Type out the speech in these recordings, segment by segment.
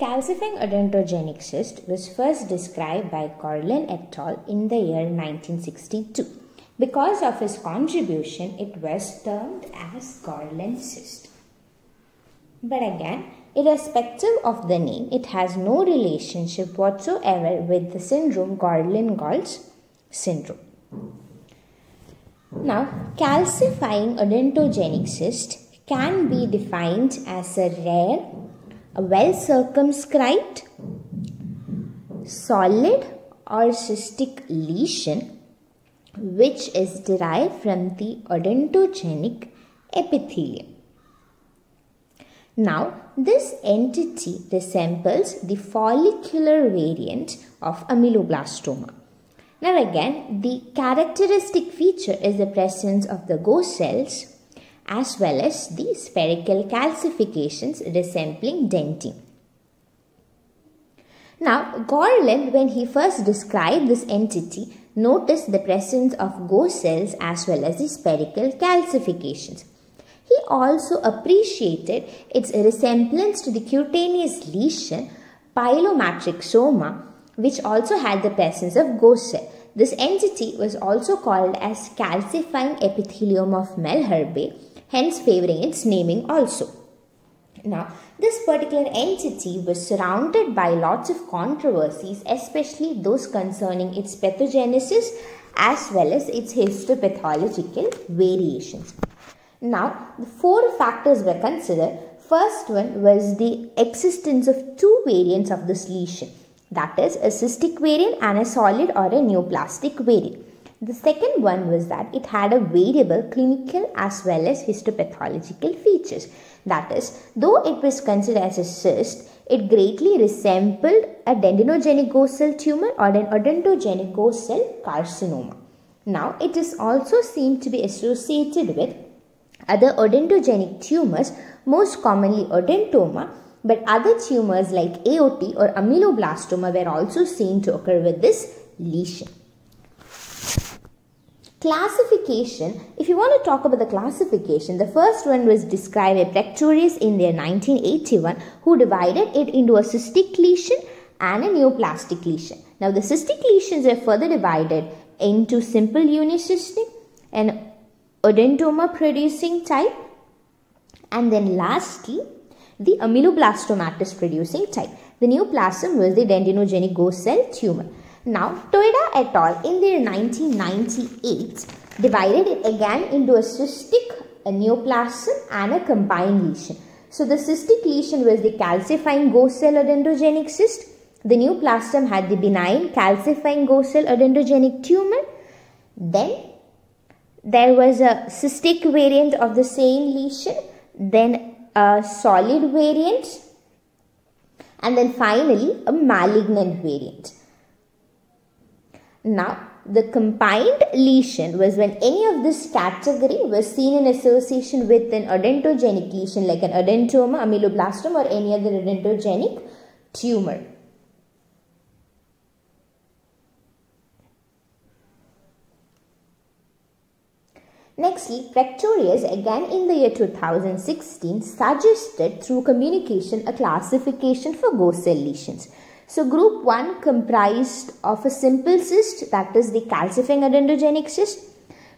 Calcifying odontogenic cyst was first described by Gorlin et al. in the year 1962. Because of his contribution, it was termed as Gorlin cyst. But again, irrespective of the name, it has no relationship whatsoever with the syndrome Gorlin-Goltz syndrome. Now, calcifying odontogenic cyst can be defined as a rare well circumscribed, solid or cystic lesion which is derived from the odontogenic epithelium. Now, this entity resembles the follicular variant of ameloblastoma. Now again, the characteristic feature is the presence of the ghost cells as well as the spherical calcifications resembling dentin. Now, Gorlin, when he first described this entity, noticed the presence of ghost cells as well as the spherical calcifications. He also appreciated its resemblance to the cutaneous lesion pilomatrixoma, which also had the presence of ghost cell. This entity was also called as calcifying epithelioma of Malherbe hence favoring its naming also. Now, this particular entity was surrounded by lots of controversies, especially those concerning its pathogenesis as well as its histopathological variations. Now, the four factors were considered. First one was the existence of two variants of this lesion, that is a cystic variant and a solid or a neoplastic variant. The second one was that it had a variable clinical as well as histopathological features. That is, though it was considered as a cyst, it greatly resembled a dentinogenic ghost cell tumor or an odontogenic cell carcinoma. Now, it is also seen to be associated with other odontogenic tumors, most commonly odontoma, but other tumors like AOT or ameloblastoma were also seen to occur with this lesion. Classification, if you want to talk about the classification, the first one was described by Praetorius in their 1981 who divided it into a cystic lesion and a neoplastic lesion. Now the cystic lesions are further divided into simple unicystic and odontoma producing type and then lastly the ameloblastomatous producing type. The neoplasm was the dentinogenic ghost cell tumor. Now, Toida et al. in their 1998 divided it again into a cystic, a neoplasm and a combined lesion. So, the cystic lesion was the calcifying ghost cell odontogenic cyst. The neoplasm had the benign calcifying ghost cell odontogenic tumor. Then, there was a cystic variant of the same lesion. Then, a solid variant. And then finally, a malignant variant. Now, the combined lesion was when any of this category was seen in association with an odontogenic lesion like an odontoma, ameloblastoma or any other odontogenic tumor. Nextly, Praetorius again in the year 2016 suggested through communication a classification for ghost cell lesions. So group 1 comprised of a simple cyst that is the calcifying odontogenic cyst.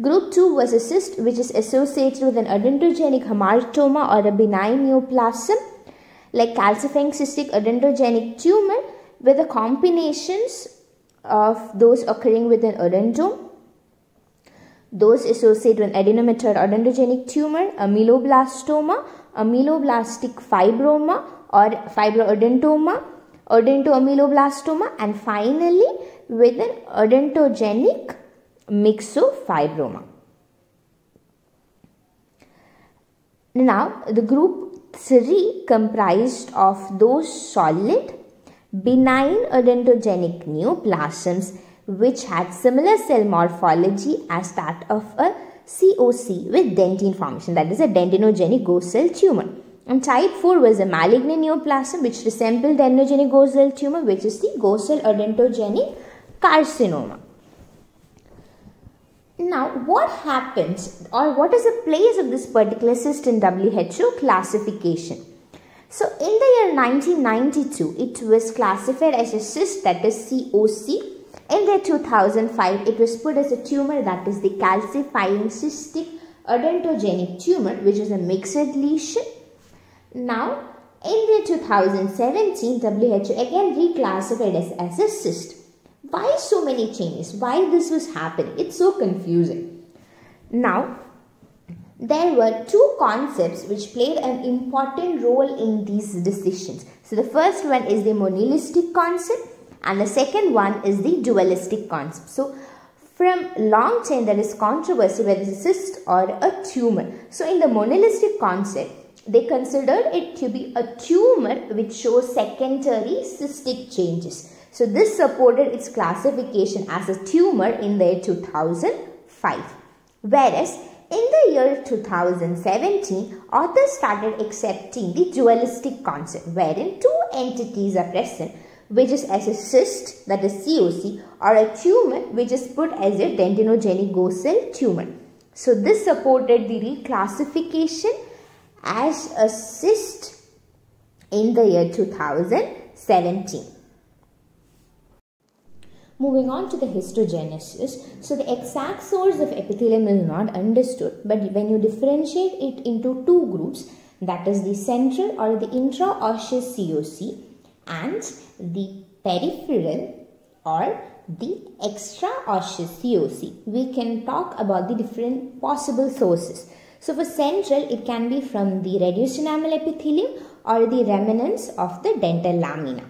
Group 2 was a cyst which is associated with an odontogenic hamartoma or a benign neoplasm like calcifying cystic odontogenic tumor with the combinations of those occurring with an odontome those associated with adenomatoid odontogenic tumor, ameloblastoma, ameloblastic fibroma or fibroodontoma, odontoameloblastoma and finally with an odontogenic myxofibroma. Now the group 3 comprised of those solid benign odontogenic neoplasms which had similar cell morphology as that of a COC with dentin formation that is a dentinogenic ghost cell tumor. And type 4 was a malignant neoplasm which resembled dentinogenic ghost cell tumor which is the ghost cell carcinoma. Now, what happens or what is the place of this particular cyst in WHO classification? So in the year 1992, it was classified as a cyst that is COC. In the 2005, it was put as a tumor that is the calcifying cystic odontogenic tumor which is a mixed lesion. Now in the 2017, WHO again reclassified as, as a cyst. Why so many changes? Why this was happening? It's so confusing. Now there were two concepts which played an important role in these decisions. So the first one is the monolistic concept and the second one is the dualistic concept. So from long time there is controversy whether it's a cyst or a tumor. So in the monolistic concept, they considered it to be a tumor which shows secondary cystic changes. So this supported its classification as a tumor in the year 2005. Whereas in the year 2017, authors started accepting the dualistic concept wherein two entities are present which is as a cyst that is COC or a tumor which is put as a cell tumor. So this supported the reclassification as a cyst in the year 2017. Moving on to the histogenesis. So the exact source of epithelium is not understood but when you differentiate it into two groups that is the central or the intra-osseous COC and the peripheral or the extra-osseous COC. We can talk about the different possible sources. So for central, it can be from the reduced enamel epithelium or the remnants of the dental lamina.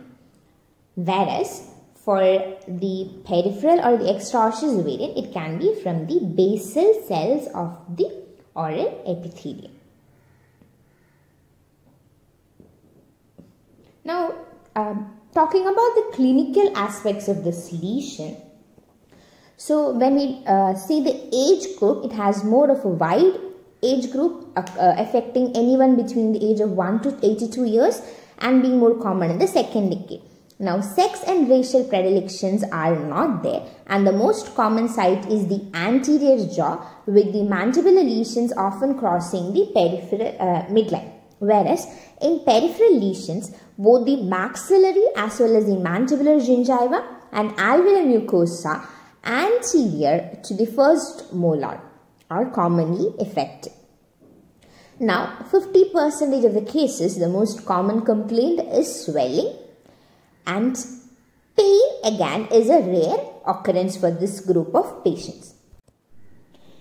Whereas for the peripheral or the extra-osseous variant, it can be from the basal cells of the oral epithelium. Now, um, talking about the clinical aspects of this lesion, so when we uh, see the age group, it has more of a wide age group uh, uh, affecting anyone between the age of 1 to 82 years and being more common in the second decade. Now, sex and racial predilections are not there and the most common site is the anterior jaw with the mandibular lesions often crossing the peripheral uh, midline. Whereas in peripheral lesions, both the maxillary as well as the mandibular gingiva and alveolar mucosa anterior to the first molar are commonly affected. Now, 50% of the cases, the most common complaint is swelling and pain again is a rare occurrence for this group of patients.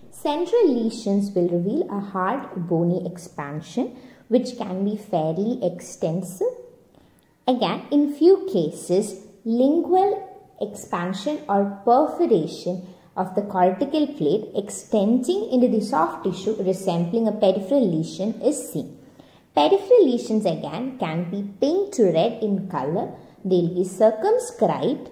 Central lesions will reveal a hard bony expansion which can be fairly extensive. Again, in few cases, lingual expansion or perforation of the cortical plate extending into the soft tissue resembling a peripheral lesion is seen. Peripheral lesions again can be pink to red in color. They will be circumscribed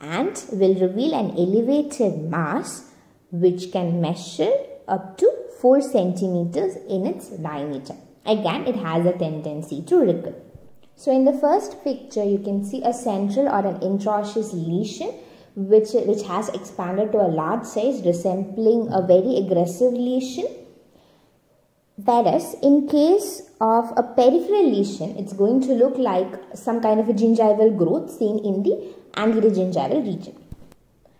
and will reveal an elevated mass which can measure up to 4 centimeters in its diameter. Again, it has a tendency to wrinkle. So in the first picture, you can see a central or an intraosseous lesion which, which has expanded to a large size resembling a very aggressive lesion. Whereas in case of a peripheral lesion, it's going to look like some kind of a gingival growth seen in the anterior gingival region.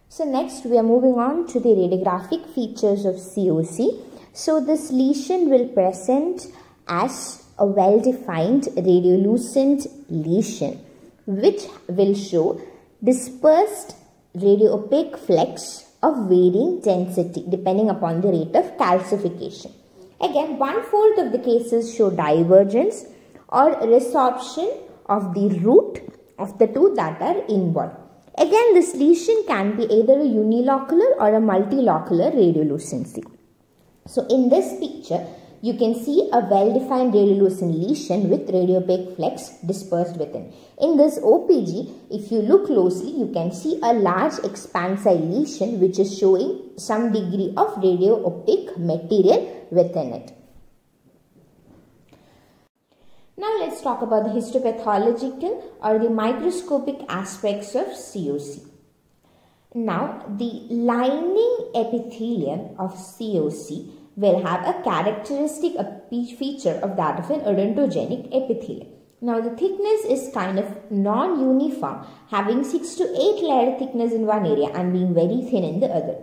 So next we are moving on to the radiographic features of COC. So this lesion will present as a well-defined radiolucent lesion which will show dispersed radiopaque flecks of varying density depending upon the rate of calcification. Again, one-fourth of the cases show divergence or resorption of the root of the two that are involved. Again, this lesion can be either a unilocular or a multilocular radiolucency. So, in this picture, you can see a well-defined radiolucent lesion with radiopaque flecks dispersed within. In this OPG, if you look closely, you can see a large expansile lesion which is showing some degree of radiopaque material within it. Now let's talk about the histopathological or the microscopic aspects of COC. Now, the lining epithelium of COC will have a characteristic feature of that of an odontogenic epithelium. Now the thickness is kind of non-uniform, having 6 to 8 layer thickness in one area and being very thin in the other.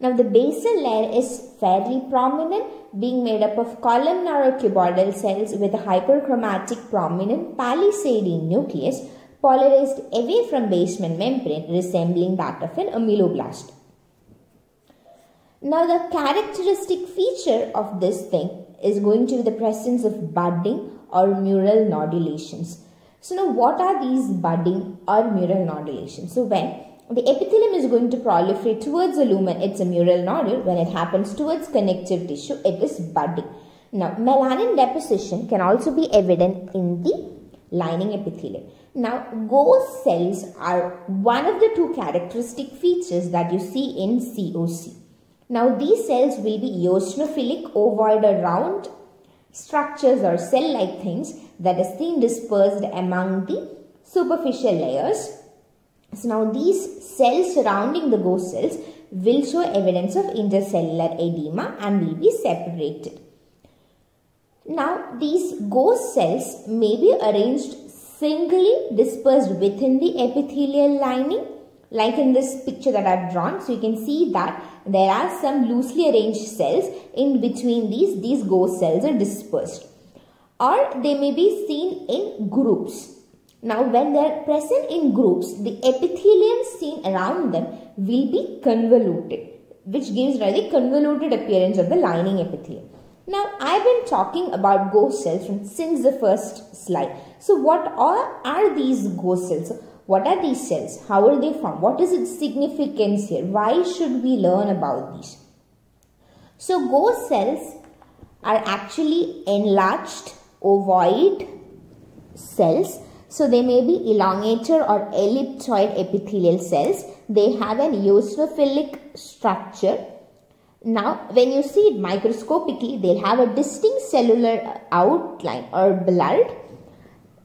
Now the basal layer is fairly prominent, being made up of columnar or cuboidal cells with a hyperchromatic prominent palisading nucleus polarized away from basement membrane resembling that of an ameloblast. Now the characteristic feature of this thing is going to be the presence of budding or mural nodulations. So now what are these budding or mural nodulations? So when the epithelium is going to proliferate towards the lumen, it's a mural nodule. When it happens towards connective tissue, it is budding. Now, melanin deposition can also be evident in the lining epithelium. Now, ghost cells are one of the two characteristic features that you see in COC. Now, these cells will be eosinophilic, ovoid or round structures or cell-like things that are seen dispersed among the superficial layers. So now these cells surrounding the ghost cells will show evidence of intercellular edema and will be separated. Now these ghost cells may be arranged singly dispersed within the epithelial lining like in this picture that I've drawn. So you can see that there are some loosely arranged cells in between these. These ghost cells are dispersed or they may be seen in groups. Now when they are present in groups, the epithelium seen around them will be convoluted which gives the convoluted appearance of the lining epithelium. Now I've been talking about ghost cells from, since the first slide. So what are, are these ghost cells? What are these cells? How are they formed? What is its significance here? Why should we learn about these? So ghost cells are actually enlarged ovoid cells so they may be elongated or ellipsoid epithelial cells. They have an eosinophilic structure. Now, when you see it microscopically, they'll have a distinct cellular outline or blood.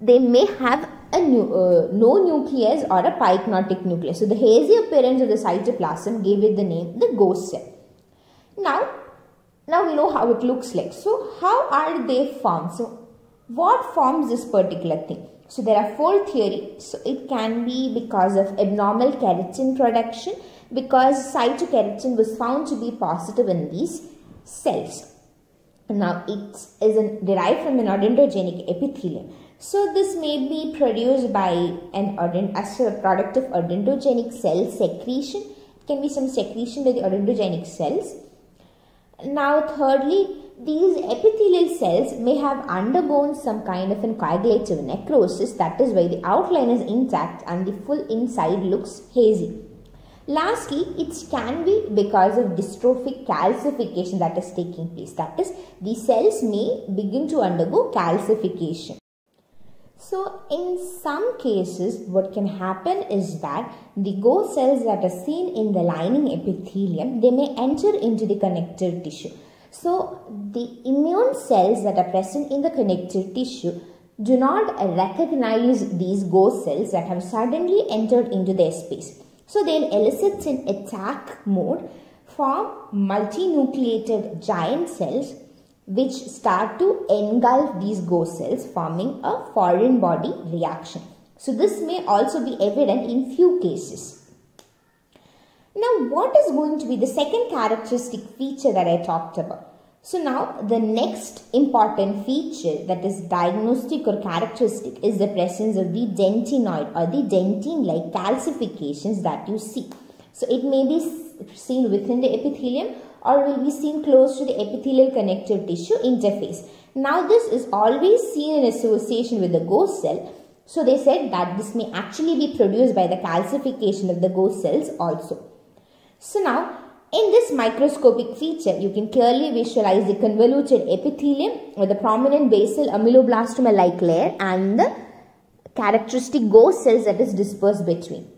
They may have a uh, no nucleus or a pycnotic nucleus. So, the hazy appearance of the cytoplasm gave it the name the ghost cell. Now, now we know how it looks like. So, how are they formed? So, what forms this particular thing? So there are four theories. So it can be because of abnormal keratin production because cytokeratin was found to be positive in these cells. Now it is derived from an odontogenic epithelium. So this may be produced by an as a product of odontogenic cell secretion. It can be some secretion by the odontogenic cells. Now thirdly, these epithelial cells may have undergone some kind of an coagulative necrosis that is why the outline is intact and the full inside looks hazy. Lastly, it can be because of dystrophic calcification that is taking place. That is, the cells may begin to undergo calcification. So, in some cases, what can happen is that the ghost cells that are seen in the lining epithelium, they may enter into the connective tissue. So, the immune cells that are present in the connective tissue do not recognize these ghost cells that have suddenly entered into their space. So, they'll elicit an attack mode form multinucleated giant cells which start to engulf these ghost cells forming a foreign body reaction. So, this may also be evident in few cases. Now, what is going to be the second characteristic feature that I talked about? So now the next important feature that is diagnostic or characteristic is the presence of the dentinoid or the dentine-like calcifications that you see. So it may be seen within the epithelium or will be seen close to the epithelial connective tissue interface. Now this is always seen in association with the ghost cell. So they said that this may actually be produced by the calcification of the ghost cells also. So now in this microscopic feature, you can clearly visualize the convoluted epithelium with a prominent basal ameloblastoma-like layer and the characteristic ghost cells that is dispersed between.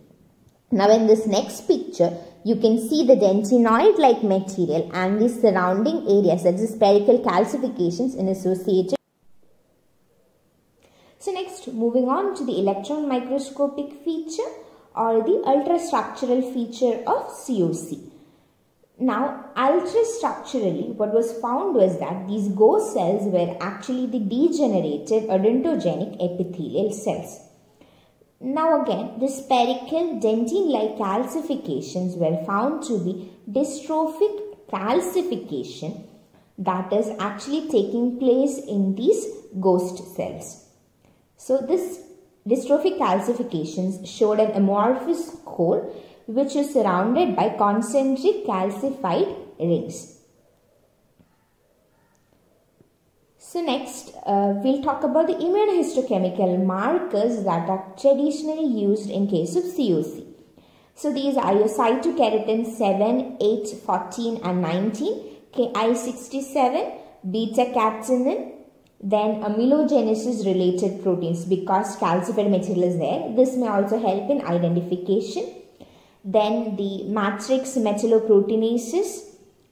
Now in this next picture, you can see the dentinoid-like material and the surrounding areas that is spherical calcifications in associated. So next, moving on to the electron microscopic feature or the ultrastructural feature of COC. Now, ultrastructurally, what was found was that these ghost cells were actually the degenerated odontogenic epithelial cells. Now again, the spherical dentine-like calcifications were found to be dystrophic calcification that is actually taking place in these ghost cells. So this dystrophic calcifications showed an amorphous core which is surrounded by concentric calcified rings. So next, uh, we'll talk about the immunohistochemical markers that are traditionally used in case of COC. So these are your cytokeratin 7, 8, 14 and 19, Ki67, beta-catenin, then amelogenesis related proteins because calcified material is there. This may also help in identification then the matrix metalloproteinases,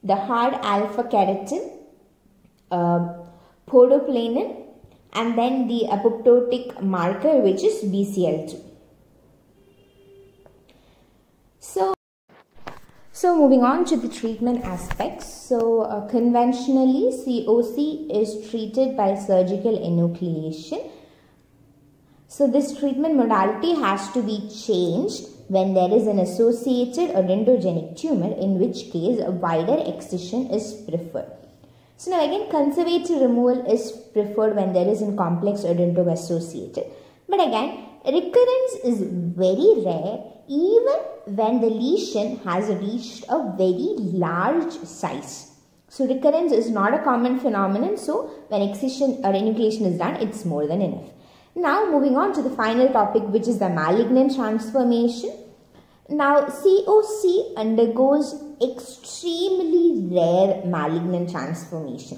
the hard alpha keratin, uh, podoplanin, and then the apoptotic marker which is BCL2. So, so moving on to the treatment aspects. So uh, conventionally COC is treated by surgical enucleation. So this treatment modality has to be changed when there is an associated odontogenic tumor in which case a wider excision is preferred. So now again conservative removal is preferred when there is a complex odonto associated. But again recurrence is very rare even when the lesion has reached a very large size. So recurrence is not a common phenomenon. So when excision or enucleation is done, it's more than enough. Now moving on to the final topic which is the malignant transformation. Now COC undergoes extremely rare malignant transformation.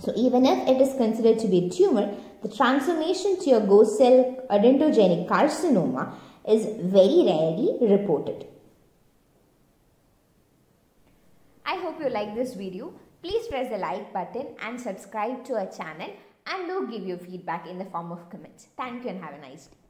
So even if it is considered to be a tumor, the transformation to a ghost cell odontogenic carcinoma is very rarely reported. I hope you like this video. Please press the like button and subscribe to our channel and do give your feedback in the form of comments. Thank you and have a nice day.